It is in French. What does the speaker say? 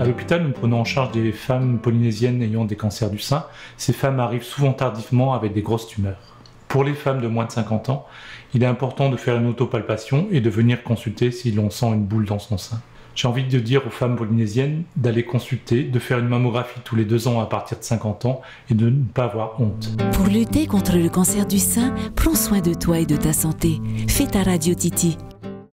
À l'hôpital, nous prenons en charge des femmes polynésiennes ayant des cancers du sein. Ces femmes arrivent souvent tardivement avec des grosses tumeurs. Pour les femmes de moins de 50 ans, il est important de faire une autopalpation et de venir consulter si l'on sent une boule dans son sein. J'ai envie de dire aux femmes polynésiennes d'aller consulter, de faire une mammographie tous les deux ans à partir de 50 ans et de ne pas avoir honte. Pour lutter contre le cancer du sein, prends soin de toi et de ta santé. Fais ta radio Titi.